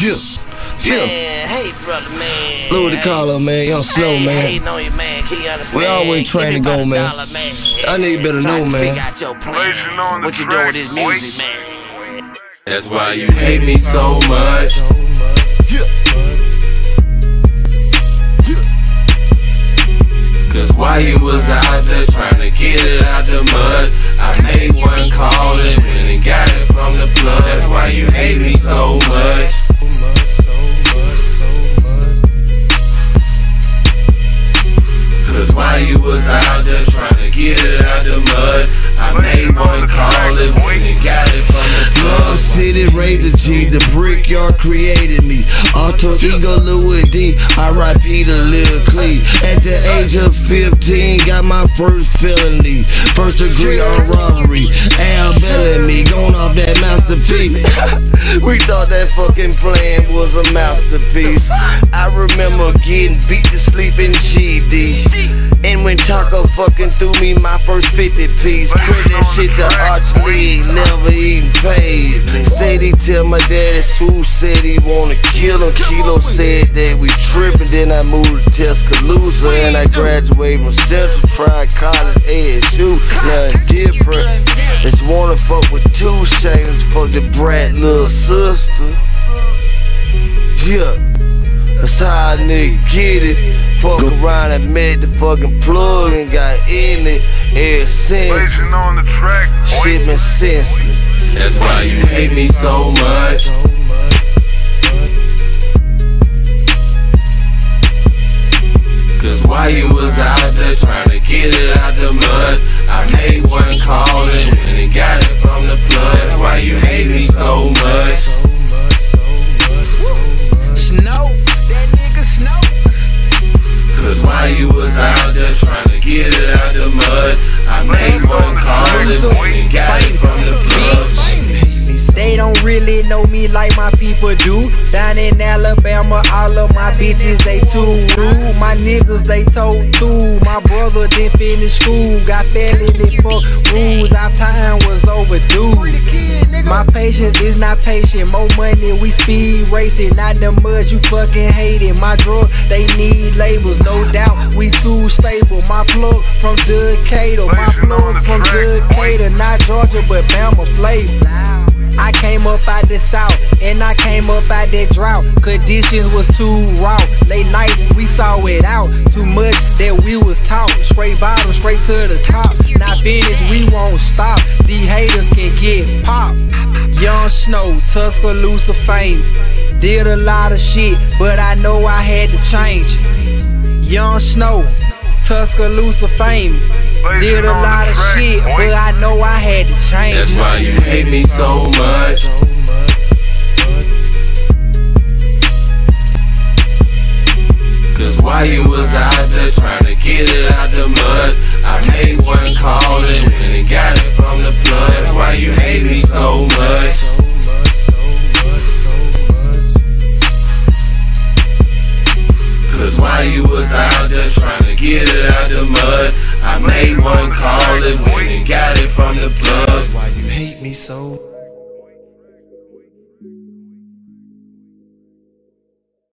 Yeah. Yeah. Man, hey brother, man. Louis DeCarlo, man. Yung Snow, Hey, man. hating on you, man. Can you understand? We always trying to go, man. dollar, man. I need you better know, man. Figure out your plan. What you doing with this music, man? That's why you hate me so much. Yeah. Cause while you was out there trying to get it out the mud, I made one call and went and got it from the plug. That's why you hate me so much. You was out there trying to get it out the mud, I made one call and went and got it from the plug. Love City, Razor G, the brickyard created me. Alter ego Louis D, R.I.P. to Lil Clee. At the age of 15, got my first felony. First degree on robbery. Al Bellamy, going off that masterpiece. we thought that fucking plan was a masterpiece. I remember getting beat to sleep in GD. And when Taco fucking threw me my first 50 piece, credit that shit to Arch Lee, never even paid. Said he tell my daddy, Sue said he wanna kill him. Kilo said that we trippin', then I moved to Tuscaloosa and I graduated from Central, tried college, ASU, nothing different. Just wanna fuck with two shames, fuck the brat little sister. Yeah. That's how a nigga get it. Fuck around and met the fucking plug and got in it ever since. Blazing on the track. Shit been senseless. That's why you hate me so much. Cause while you was out there trying to get it out the mud, people do. Down in Alabama, all of my bitches, they too rude. My niggas, they told too. My brother didn't finish school. Got felony for rules. Our time was overdue. My patience is not patient. More money, we speed racing. Not the mud you fucking hating. My drug, they need labels. No doubt, we too stable. My plug from Decatur. My plug from Decatur. Not Georgia, but Bama flavor. I came up out the south and I came up out that drought. Conditions was too raw. Late night we saw it out. Too much that we was taught. Straight bottom, straight to the top. Not finished, we won't stop. These haters can get popped. Yung Snow, Tuscaloosa fame. Did a lot of shit, but I know I had to change. Yung Snow, Tuscaloosa fame. Did a lot of shit, but I know I had to change. That's why you hate me so much. Cause while you was out there trying to get it out the mud, I made one call and got it from the plug. That's why you hate me so much. Cause while you was out there trying to get it out the mud, I made one call and went and got it from the plug. Why you hate me so?